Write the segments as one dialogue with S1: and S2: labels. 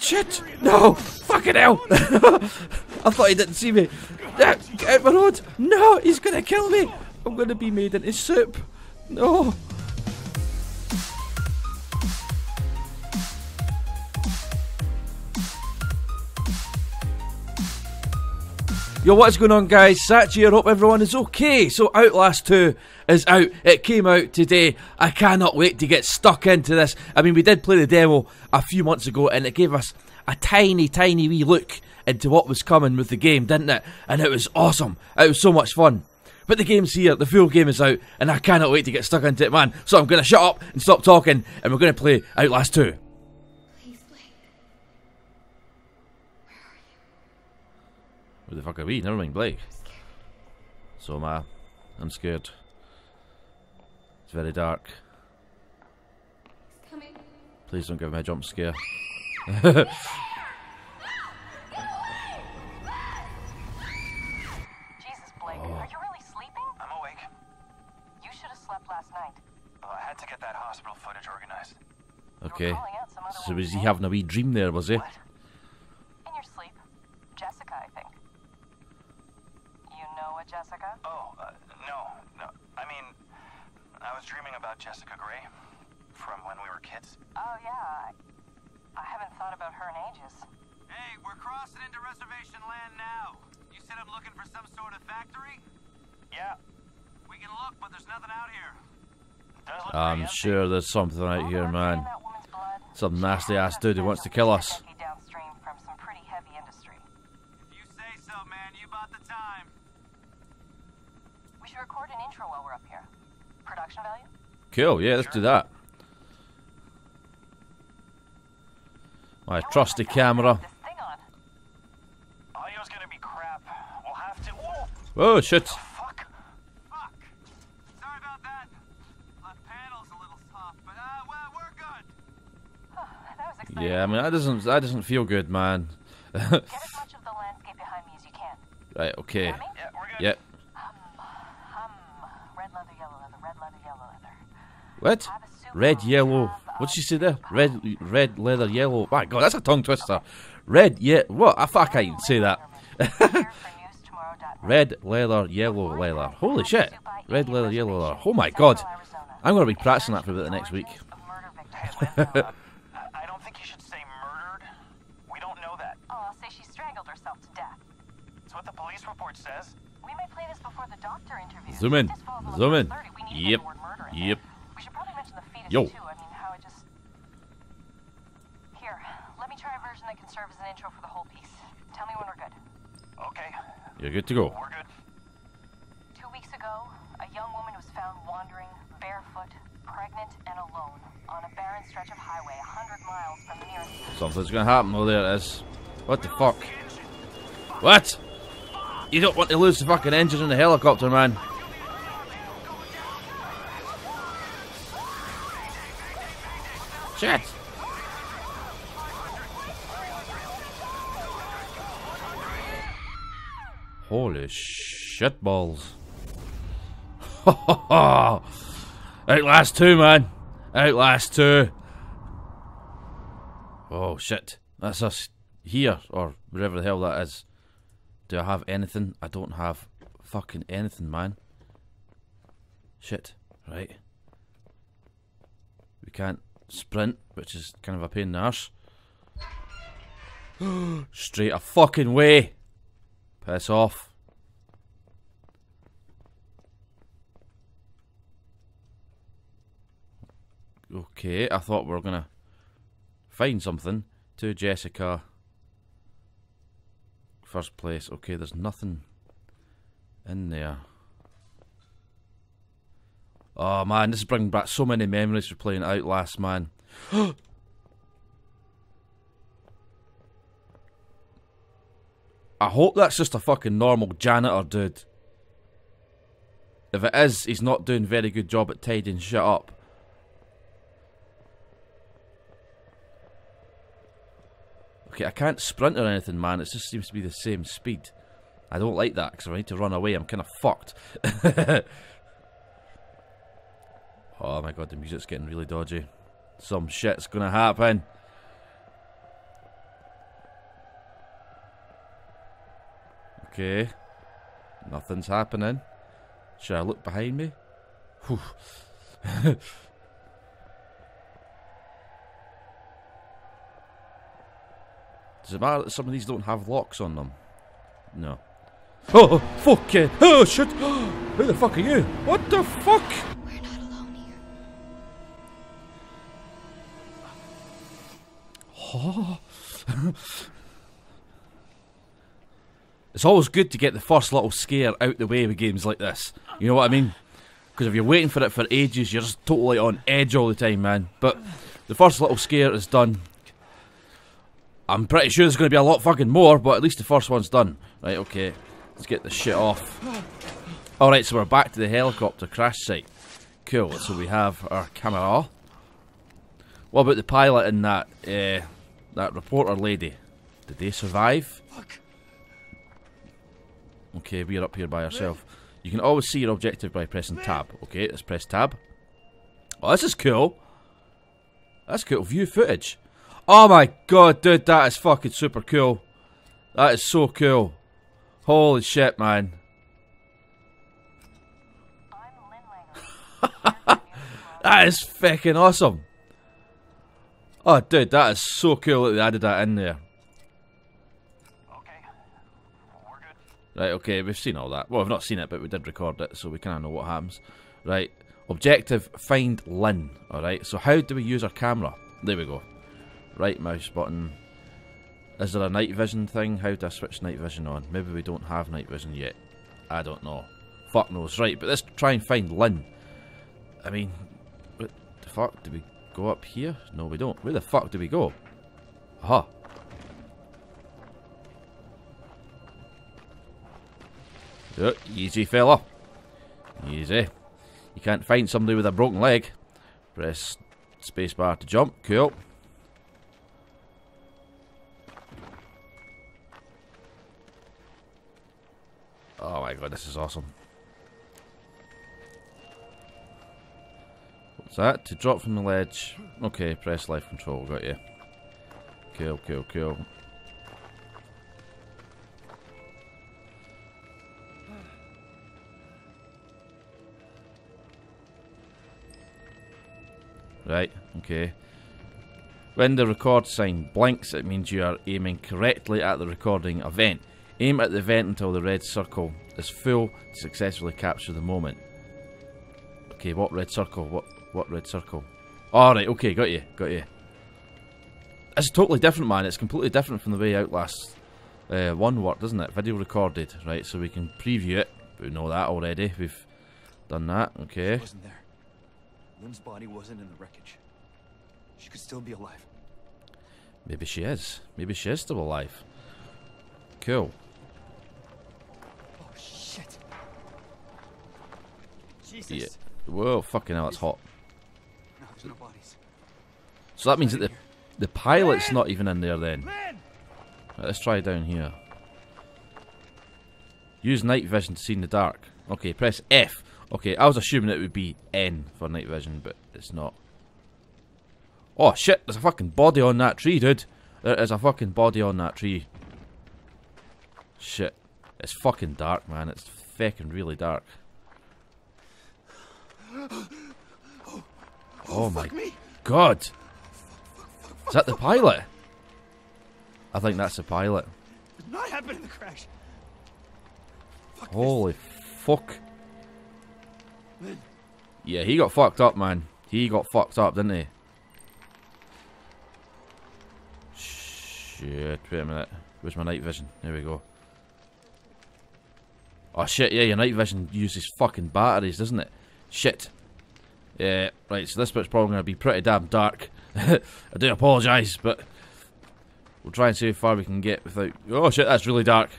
S1: Shit! No! Fucking hell! I thought he didn't see me. Get out my road! No! He's gonna kill me! I'm gonna be made into soup. No! Yo, what's going on, guys? Satch here. Hope everyone is okay. So, Outlast 2 is out. It came out today. I cannot wait to get stuck into this. I mean, we did play the demo a few months ago, and it gave us a tiny, tiny wee look into what was coming with the game, didn't it? And it was awesome. It was so much fun. But the game's here, the full game is out, and I cannot wait to get stuck into it, man. So I'm going to shut up and stop talking, and we're going to play Outlast 2.
S2: Please, Blake.
S1: Who the fuck are we? Never mind, Blake. So am I. I'm scared. It's very dark. Please don't give me a jump scare.
S3: Jesus, Blake, are you really sleeping?
S4: I'm awake.
S3: You should have slept last night.
S4: Oh, I had to get that hospital footage organized.
S1: Okay.
S3: calling out some other
S1: So was he
S3: eh?
S1: having a wee dream there, was he?
S3: What? In your sleep. Jessica, I think. You know a Jessica?
S4: Oh, uh, no, no. I mean, I was dreaming about Jessica Gray from when we were kids.
S3: Oh, yeah. I, I haven't thought about her in ages.
S4: Hey, we're crossing into reservation land now. You said I'm looking for some sort of factory? Yeah. We can look, but there's nothing out here. Does look
S1: I'm
S4: pretty empty.
S1: sure there's something out here, man.
S3: saying, that woman's blood,
S1: Some nasty ass dude who wants to kill us.
S3: decade downstream from some pretty heavy industry.
S4: If you say so, man, you bought the time.
S3: We should record an intro while we're up here. Production value?
S1: Cool, yeah, let's do that. My trusty camera.
S3: This thing on.
S4: Audio's gonna be crap. We'll have to. Whoa!
S1: Oh, shit.
S4: Fuck! Fuck! Sorry about that. Left panel's a little soft, but uh, well, we're good.
S3: That was exciting.
S1: Yeah, I mean, that doesn't, that doesn't feel good, man.
S3: Get as much of the landscape behind me as you can.
S1: right, okay.
S4: Yeah, we're good.
S1: Yep.
S3: Hum. Red leather, yellow leather, red leather, yellow leather.
S1: What?
S3: Have a soup
S1: Red, yellow.
S3: have
S1: What'd she say there? Red, red leather, yellow. My God, that's a tongue twister. Red, yeah. What? I fuck, I can't say that.
S3: Here for newstomorrow.net.
S1: Red leather, yellow leather. Holy shit. Red leather, yellow leather. Oh my God. I'm going to be practicing that for about the next week.
S4: Uh, I I don't think you should say murdered. We don't know that.
S3: Oh, I'll say she strangled herself to death.
S4: It's what the police report says.
S3: We may play this before the doctor interview.
S1: Zoom in.
S3: This falls on the
S1: Zoom in.
S3: 30. We need to get
S1: Yep.
S3: murder
S1: Yep.
S3: We should probably mention the fetus
S1: Yo.
S3: too. I mean, how it just. Here, let me try a version that can serve as an intro for the whole piece. Tell me when we're good.
S4: Okay,
S1: You're good to go.
S4: we're good.
S3: Two weeks ago, a young woman was found wandering, barefoot, pregnant, and alone on a barren stretch of highway 100 miles from the nearest.
S1: Something's going to happen. Oh, there it is. What the fuck? What? You don't want to lose the fucking engine in the helicopter, man. Shit. Holy shit balls. Outlast 2, man. Outlast 2. Oh shit. That's us here, or wherever the hell that is. Do I have anything? I don't have fucking anything, man. Shit. Right. We can't sprint, which is kind of a pain in the arse. Straight a fucking way. Piss off. Okay, I thought we were gonna find something to Jessica. First place. Okay, there's nothing in there. Oh man, this is bringing back so many memories for playing Outlast, man. I hope that's just a fucking normal janitor dude. If it is, he's not doing a very good job at tidying shit up. Okay, I can't sprint or anything, man. It just seems to be the same speed. I don't like that because if I need to run away, I'm kind of fucked. oh my god, the music's getting really dodgy. Some shit's gonna happen. Okay. Nothing's happening. Should I look behind me? Does it matter that some of these don't have locks on them? No. Oh, fuck it! Oh, shit! Who the fuck are you? What the fuck?
S2: We're not alone here.
S1: It's always good to get the first little scare out the way with games like this. You know what I mean? Because if you're waiting for it for ages, you're just totally on edge all the time, man. But the first little scare is done. I'm pretty sure there's going to be a lot fucking more, but at least the first one's done. Right, okay. Let's get this shit off. Alright, so we're back to the helicopter crash site. Cool, so we have our camera. What about the pilot and that, uh, that reporter lady? Did they survive? Okay, we're up here by ourselves. You can always see your objective by pressing tab. Okay, let's press tab. Oh, this is cool. That's cool. View footage. Oh my god, dude, that is fucking super cool. That is so cool. Holy shit, man. That is fucking awesome. Oh, dude, that is so cool that they added that in there. Right, okay, we've seen all that. Well, we've not seen it, but we did record it, so we kind of know what happens. Right, objective, find Lynn. Alright, so how do we use our camera? There we go. Right mouse button. Is there a night vision thing? How do I switch night vision on? Maybe we don't have night vision yet. I don't know. Fuck knows. Right, but let's try and find Lynn. I mean, what the fuck? Do we go up here? No, we don't. Where the fuck do we go? Aha. Yeah, easy fella. Easy. You can't find somebody with a broken leg. Press spacebar to jump. Cool. Oh my god, this is awesome. What's that? To drop from the ledge. Okay, press left control. Got you. Cool, cool, cool. Right, okay. When the record sign blinks, it means you are aiming correctly at the recording event. Aim at the event until the red circle is full to successfully capture the moment. Okay, what red circle? What what red circle? Alright, okay, got you, got you. It's totally different, man. It's completely different from the way Outlast uh, 1 worked, doesn't it? Video recorded, right, so we can preview it. We know that already. We've done that, okay.
S5: She wasn't there. Lynn's body wasn't in the wreckage. She could still be alive.
S1: Maybe she is. Maybe she is still alive. Cool.
S5: Jesus.
S1: Yeah. Whoa, fucking hell, it's hot.
S5: No, there's no bodies.
S1: So that means that the, the pilot's not even in there then. Right, let's try down here. Use night vision to see in the dark. Okay, press F. Okay, I was assuming it would be N for night vision, but it's not. Oh shit, there's a fucking body on that tree, dude. There is a fucking body on that tree. Shit. It's fucking dark, man. It's fucking really dark. Oh, oh my
S5: me.
S1: god. Is that the pilot? I think that's the pilot.
S5: Did not happen in the crash. Fuck
S1: Holy fuck.
S5: this. Lynn.
S1: Yeah, he got fucked up, man. He got fucked up, didn't he? Shit, wait a minute. Where's my night vision? There we go. Oh shit, yeah, your night vision uses fucking batteries, doesn't it? Shit. Yeah, right, so this bit's probably going to be pretty damn dark. I do apologise, but we'll try and see how far we can get without... Oh shit, that's really dark.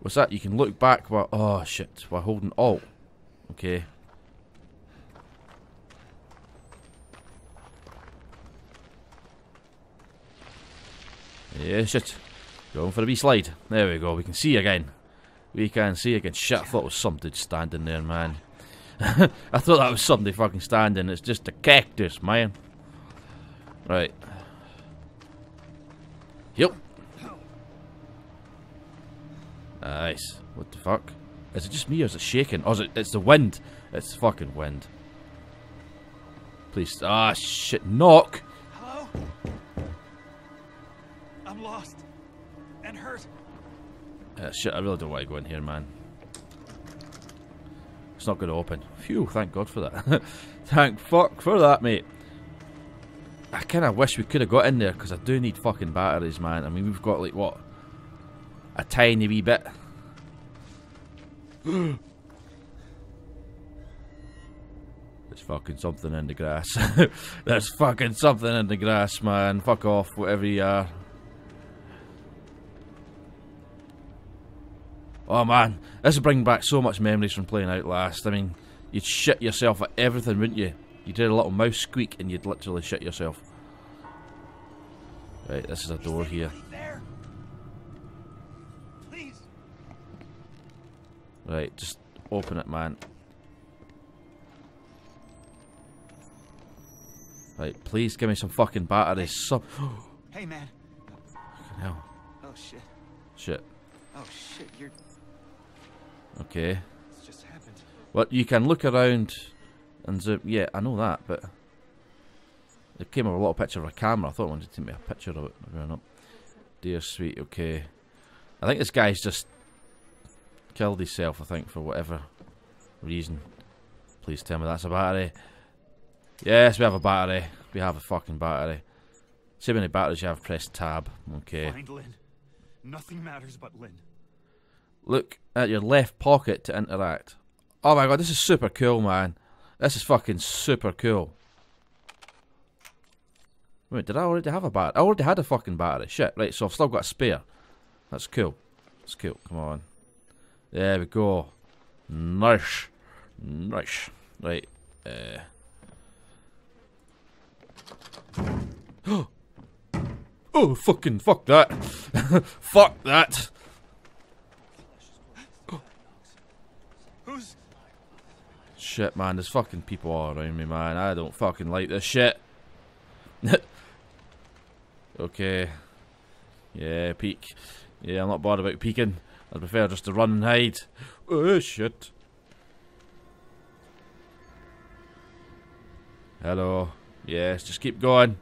S1: What's that? You can look back while... Oh shit, while holding Alt. Okay. Yeah, shit. Going for a wee slide. There we go. We can see again. We can see again. Shit, I thought it was some dude standing there, man. I thought that was somebody fucking standing. It's just a cactus, man. Right. Yep. Nice. What the fuck? Is it just me or is it shaking? Or is it, it's the wind. It's fucking wind. Please. Ah, shit. Knock.
S5: Hello? I'm lost. And hurt.
S1: Uh, shit, I really don't want to go in here, man. It's not going to open. Phew, thank God for that. thank fuck for that, mate. I kind of wish we could have got in there because I do need fucking batteries, man. I mean, we've got like what? A tiny wee bit. There's fucking something in the grass. There's fucking something in the grass, man. Fuck off, whatever you are. Oh man, this is bringing back so much memories from playing Outlast. I mean, you'd shit yourself at everything, wouldn't you? You did a little mouse squeak and you'd literally shit yourself. Right, this is a door here. Right, just open it, man. Right, please give me some fucking batteries. Some.
S5: Hey, man.
S1: hell.
S5: Oh shit.
S1: Shit.
S5: Oh shit. You're.
S1: Okay.
S5: It's just happened.
S1: Well, you can look around and zoom. Yeah, I know that, but it came up a little picture of a camera. I thought I wanted to take me a picture of it. Going up. Dear sweet. Okay. I think this guy's just killed himself. I think for whatever reason. Please tell me that's a battery. Yes, we have a battery. We have a fucking battery. See how many batteries you have. Press tab. Okay.
S5: Find Lynn. Nothing matters but Lynn.
S1: Look at your left pocket to interact. Oh my god, this is super cool, man. This is fucking super cool. Wait, did I already have a battery? I already had a fucking battery. Shit, right, so I've still got a spare. That's cool. That's cool. Come on. There we go. Nice. Nice. Right. Uh. oh, fucking fuck that. fuck that.
S5: Who's?
S1: Shit, man, there's fucking people all around me, man. I don't fucking like this shit. okay. Yeah, peek. Yeah, I'm not bothered about peeking. I'd prefer just to run and hide. Oh, shit. Hello. Yes, just keep going.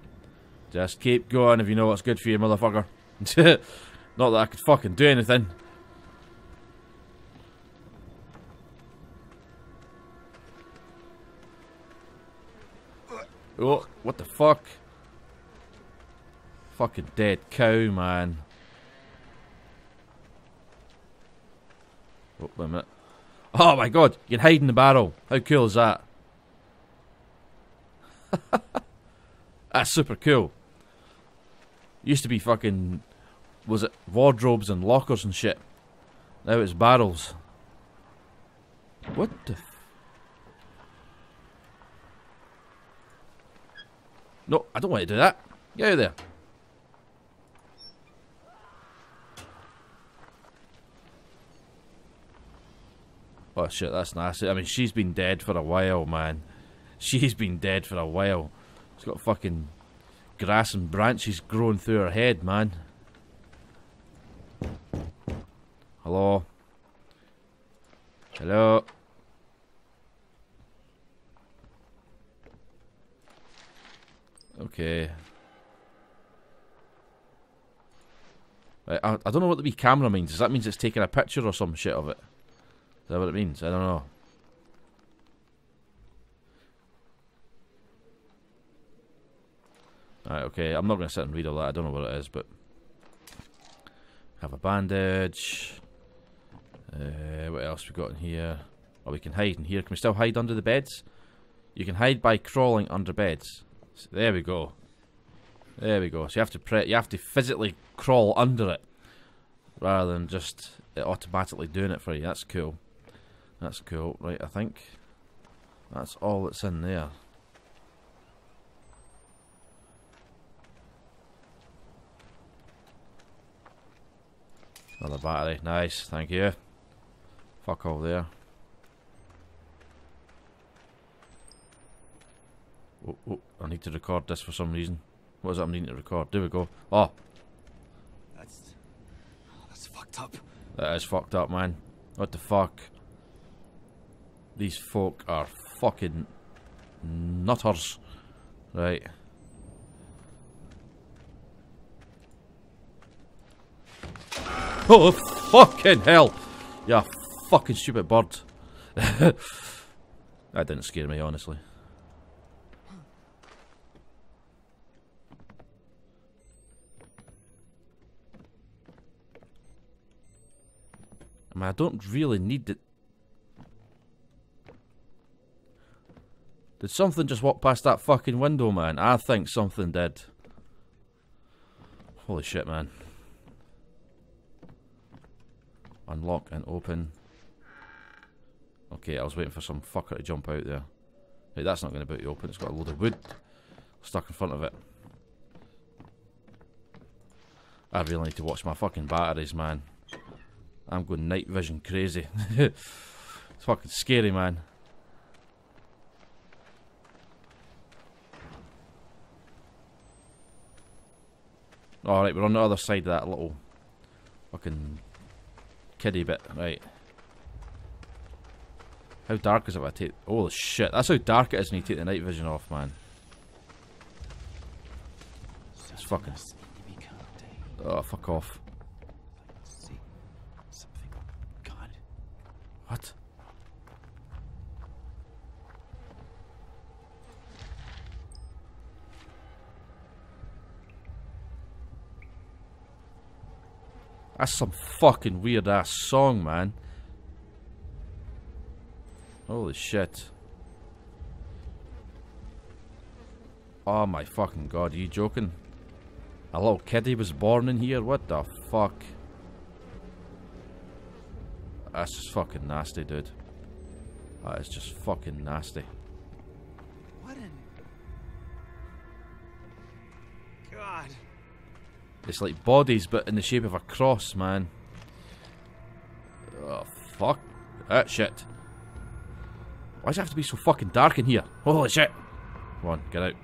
S1: Just keep going if you know what's good for you, motherfucker. not that I could fucking do anything. Oh, what the fuck? Fucking dead cow, man. Oh, wait a minute. Oh my god, you can hide in the barrel. How cool is that? That's super cool. Used to be fucking. Was it wardrobes and lockers and shit? Now it's barrels. What the No, I don't want to do that. Get out of there. Oh shit, that's nasty. I mean, she's been dead for a while, man. She's been dead for a while. She's got fucking grass and branches growing through her head, man. Hello? Hello? Okay. Right, I, I don't know what the wee camera means. Does that mean it's taking a picture or some shit of it? Is that what it means? I don't know. Right, okay. I'm not going to sit and read all that. I don't know what it is, but... Have a bandage. Uh, what else we got in here? Oh, we can hide in here. Can we still hide under the beds? You can hide by crawling under beds. So there we go. There we go. So you have to pre you have to physically crawl under it rather than just it automatically doing it for you. That's cool. That's cool. Right, I think that's all that's in there. Another battery. Nice. Thank you. Fuck all there. Oh, oh, I need to record this for some reason. What is it I'm needing to record? There we go. Oh,
S5: That's. Oh, that's fucked up.
S1: that is fucked up, man. What the fuck? These folk are fucking nutters. Right. Oh, fucking hell! Yeah, fucking stupid bird. that didn't scare me, honestly. I mean, I don't really need it. Did something just walk past that fucking window, man? I think something did. Holy shit, man. Unlock and open. Okay, I was waiting for some fucker to jump out there. Hey, that's not going to be open. It's got a load of wood stuck in front of it. I really need to watch my fucking batteries, man. I'm going night vision crazy. it's fucking scary, man. Alright, we're on the other side of that little fucking kiddie bit, right. How dark is it when I take... Holy shit, that's how dark it is when you take the night vision off, man. It's fucking... Oh, fuck off.
S5: See something. God.
S1: What? That's some fucking weird ass song, man. Holy shit. Oh my fucking god, are you joking? A little kiddie was born in here? What the fuck? That's just fucking nasty, dude. That is just fucking nasty.
S5: What in. God.
S1: It's like bodies, but in the shape of a cross, man. Oh, fuck. That shit. Why does it have to be so fucking dark in here? Holy shit. Come on, get out.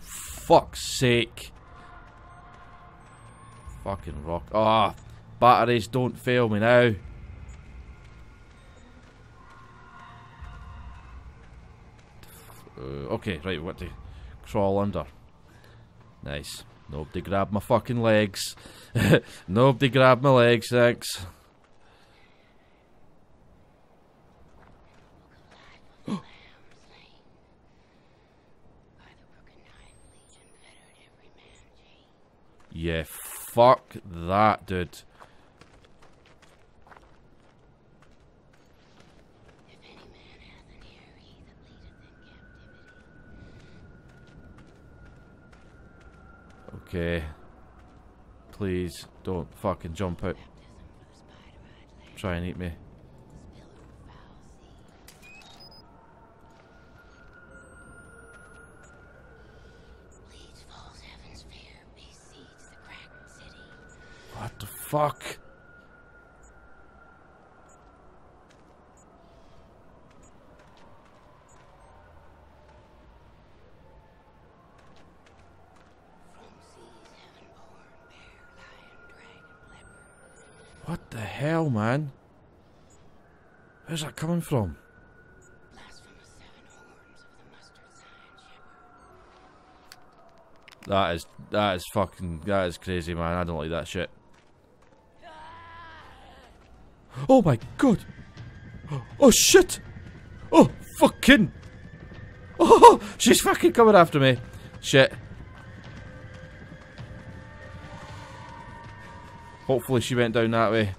S1: Fuck's sake. Fucking rock. Ah, batteries, don't fail me now. Uh, okay, right, what to crawl under. Nice. Nobody grabbed my fucking legs. Nobody grabbed my legs, thanks. Yeah, fuck that, dude. Okay. Please don't fucking jump out. Try and eat me. What the fuck? What the hell, man? Where's that coming from? That is that is fucking that is crazy, man. I don't like that shit. Oh my god! Oh shit! Oh fucking! Oh, she's fucking coming after me. Shit. Hopefully she went down that way.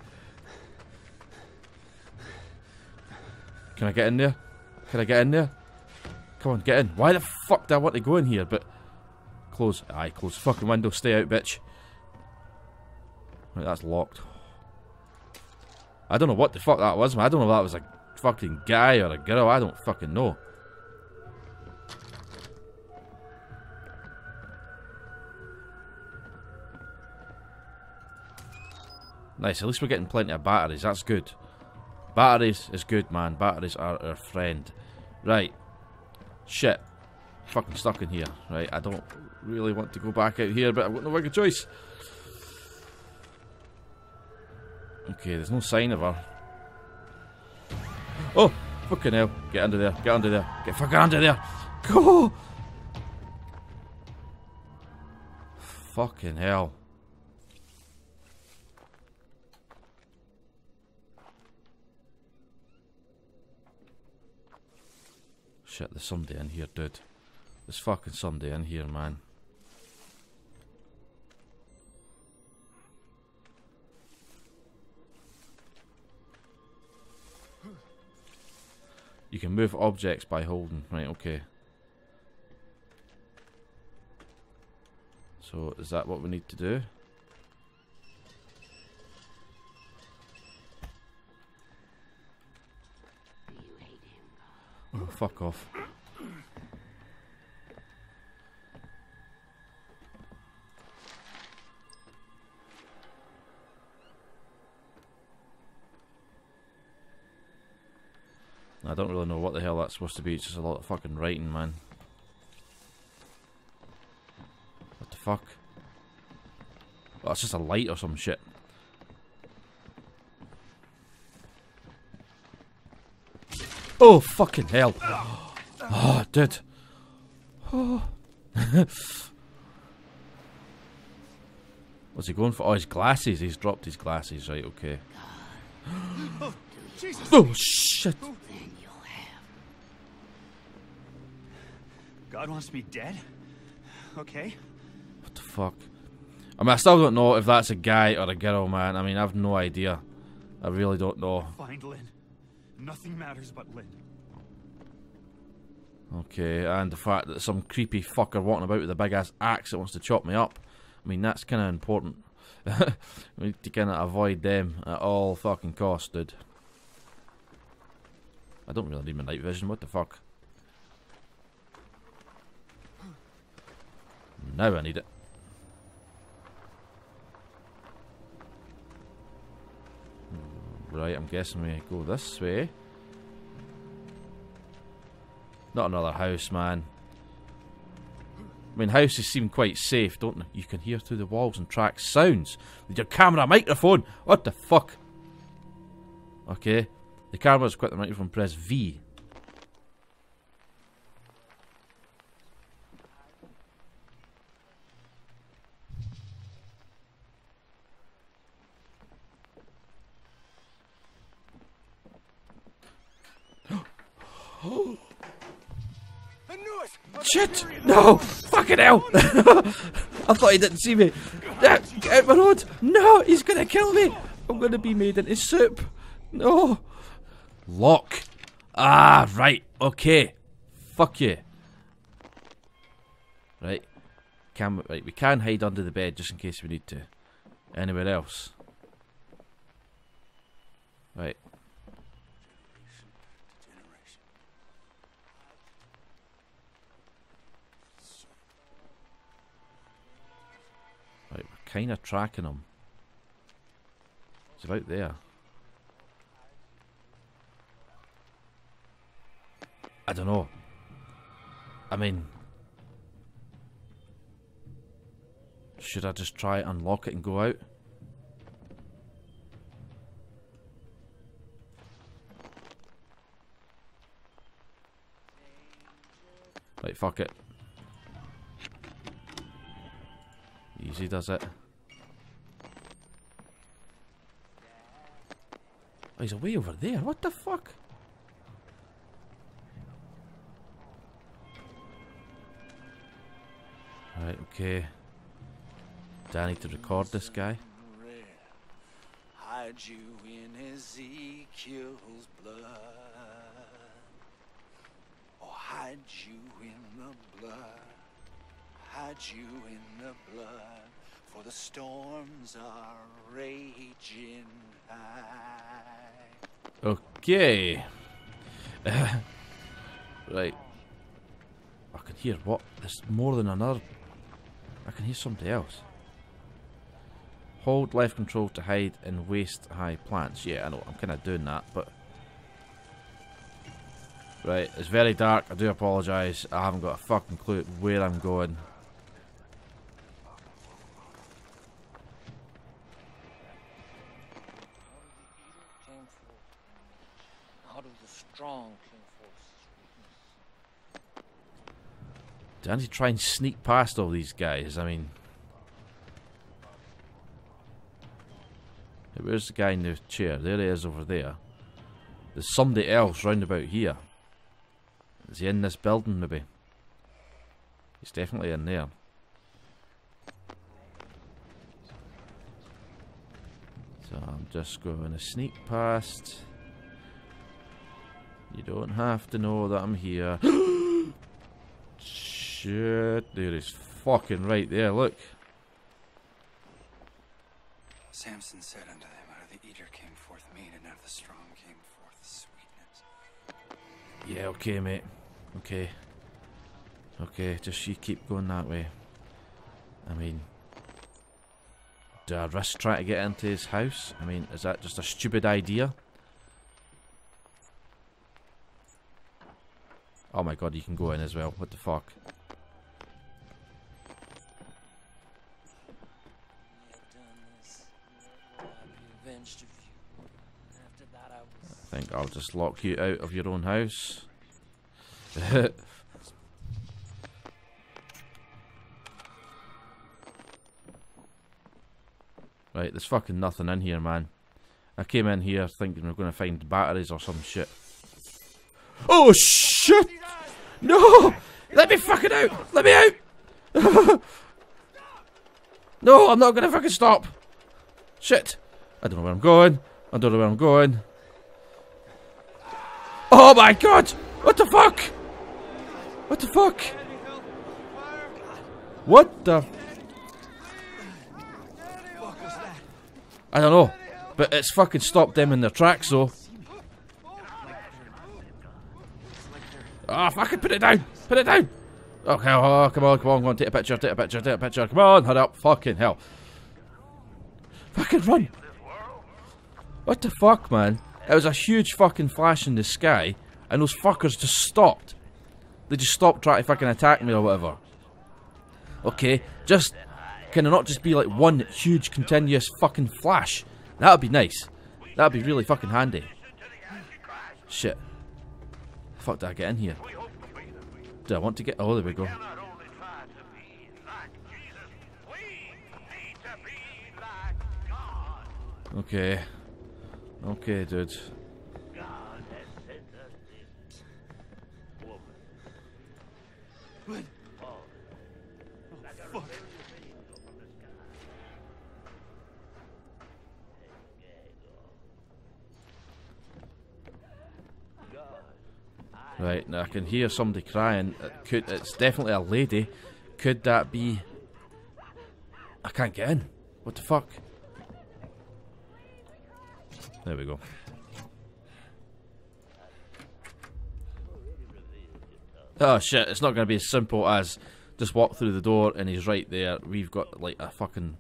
S1: Can I get in there? Can I get in there? Come on, get in. Why the fuck do I want to go in here? But close. Aye, close the fucking window. Stay out, bitch. Right, that's locked. I don't know what the fuck that was, man. I don't know if that was a fucking guy or a girl. I don't fucking know. Nice, at least we're getting plenty of batteries. That's good. Batteries is good, man. Batteries are our friend. Right. Shit. Fucking stuck in here. Right, I don't really want to go back out here, but I've got no fucking choice. Okay, there's no sign of her. Oh! Fucking hell. Get under there. Get under there. Get fucking under there. Go! Fucking hell. Shit, there's somebody in here, dude. There's fucking somebody in here, man. You can move objects by holding. Right, okay. So, is that what we need to do? Oh, fuck off. I don't really know what the hell that's supposed to be. It's just a lot of fucking writing, man. What the fuck? Oh, that's just a light or some shit. Oh, fucking hell. Oh, dude. Oh. What's he going for? Oh, his glasses. He's dropped his glasses. Right, okay. Oh, shit.
S5: God wants me dead? Okay.
S1: What the fuck? I mean, I still don't know if that's a guy or a girl, man. I mean, I've no idea. I really don't know.
S5: Find Lynn. Nothing matters but Lynn.
S1: Okay, and the fact that some creepy fucker walking about with a big ass axe that wants to chop me up. I mean, that's kind of important. we need to kind of avoid them at all fucking costs, dude. I don't really need my night vision. What the fuck? Now I need it. Right, I'm guessing we go this way. Not another house, man. I mean, houses seem quite safe, don't they? You can hear through the walls and track sounds with your camera microphone. What the fuck? Okay. The camera's got the microphone. Press V. Shit! No! Fucking hell! I thought he didn't see me. Get out my road! No! He's gonna kill me! I'm gonna be made into soup. No! Lock. Ah, right. Okay. Fuck you. Right. Can right, we can hide under the bed just in case we need to. Anywhere else? Right. Kind of tracking him. He's about there. I don't know. I mean, should I just try unlock it and go out? Right, fuck it. Easy does it. He's away over there. What the fuck? Right, okay. Do I need to record this guy?
S6: Hide you in Ezekiel's blood. Or hide you in the blood. Hide you in the blood. For the storms are raging high.
S1: Okay. right. I can hear what? There's more than another. I can hear somebody else. Hold left control to hide in waist high plants. Yeah, I know. I'm kind of doing that, but. Right, it's very dark. I do apologise. I haven't got a fucking clue where I'm going.
S7: came forth. Out of the strong came forth sweetness.
S1: Do I need to try and sneak past all these guys? I mean... Where's the guy in the chair? There he is over there. There's somebody else round about here. Is he in this building maybe? He's definitely in there. So I'm just going to sneak past. You don't have to know that I'm here. Shit, there is fucking right there, look.
S6: Samson said unto them, Out of the eater came forth meat, and out of the strong came forth sweetness.
S1: Yeah, okay, mate. Okay. Okay, just you keep going that way. I mean, do I risk trying to get into his house? I mean, is that just a stupid idea? Oh my god, you can go in as well. What the fuck? Think I'll just lock you out of your own house. right, there's fucking nothing in here, man. I came in here thinking we are going to find batteries or some shit. Oh shit! No! Let me fucking out! Let me out! no, I'm not gonna fucking stop! Shit! I don't know where I'm going. I don't know where I'm going. Oh my god! What the fuck? What the fuck? What the? I don't know, but it's fucking stopped them in their tracks, though. Ah, fucking put it down! Put it down! Okay, oh, come on, come on, come on, take a picture, take a picture, take a picture. Come on, hurry up, fucking hell. Fucking run! What the fuck, man? It was a huge fucking flash in the sky, and those fuckers just stopped. They just stopped trying to fucking attack me or whatever. Okay, just can it not just be like one huge continuous fucking flash? That would be nice. That would be really fucking handy. Shit. The fuck did I get in here? Do I want to get? Oh, there we go. Okay. Okay, dude. Right, now I can hear somebody crying. It could it's definitely a lady. Could that be I can't get in. What the fuck? There we go. Oh shit, it's not going to be as simple as just walk through the door and he's right there. We've got like a fucking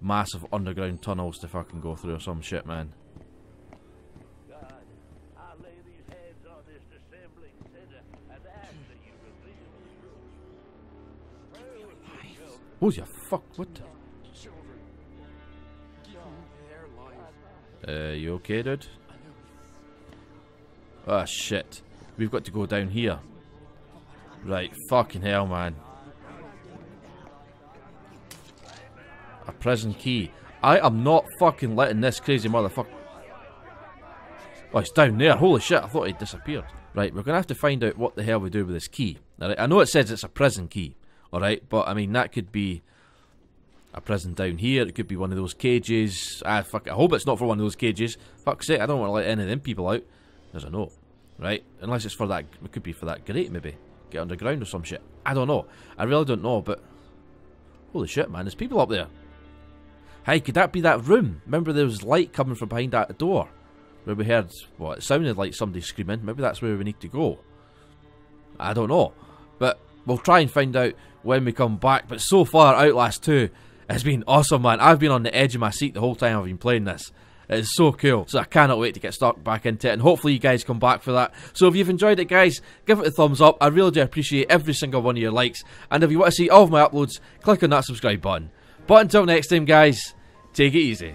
S1: massive underground tunnels to fucking go through or some shit, man. Oh, you fuck, what Uh, you okay, dude? Ah, shit. We've got to go down here. Right, fucking hell, man. A prison key. I am not fucking letting this crazy motherfucker... Oh, it's down there. Holy shit, I thought he disappeared. Right, we're going to have to find out what the hell we do with this key. Alright, I know it says it's a prison key. Alright, but I mean, that could be a prison down here. It could be one of those cages. Ah, fuck it. I hope it's not for one of those cages. Fuck's sake, I don't want to let any of them people out. There's a note. Right? Unless it's for that. It could be for that grate, maybe. Get underground or some shit. I don't know. I really don't know, but. Holy shit, man. There's people up there. Hey, could that be that room? Remember there was light coming from behind that door? Where we heard. What? It sounded like somebody screaming. Maybe that's where we need to go. I don't know. But we'll try and find out when we come back. But so far, Outlast 2 has been awesome, man. I've been on the edge of my seat the whole time I've been playing this. It's so cool. So I cannot wait to get stuck back into it, and hopefully you guys come back for that. So if you've enjoyed it, guys, give it a thumbs up. I really do appreciate every single one of your likes. And if you want to see all of my uploads, click on that subscribe button. But until next time, guys, take it easy.